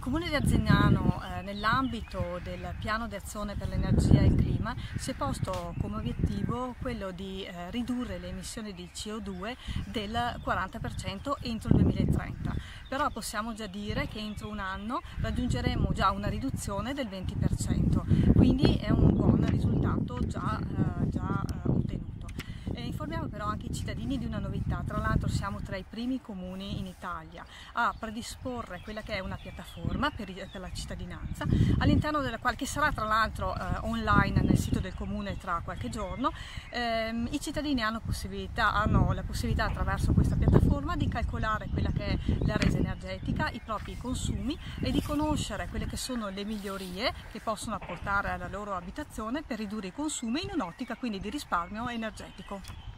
Il Comune di Arzignano eh, nell'ambito del piano di azione per l'energia e il clima si è posto come obiettivo quello di eh, ridurre le emissioni di CO2 del 40% entro il 2030. Però possiamo già dire che entro un anno raggiungeremo già una riduzione del 20%, quindi è un buon risultato già eh, informiamo però anche i cittadini di una novità, tra l'altro siamo tra i primi comuni in Italia a predisporre quella che è una piattaforma per, per la cittadinanza, all'interno della quale, che sarà tra l'altro eh, online nel sito del comune tra qualche giorno, ehm, i cittadini hanno, hanno la possibilità attraverso questa piattaforma di calcolare quella che è la resa energetica, i propri consumi e di conoscere quelle che sono le migliorie che possono apportare alla loro abitazione per ridurre i consumi in un'ottica quindi di risparmio energetico.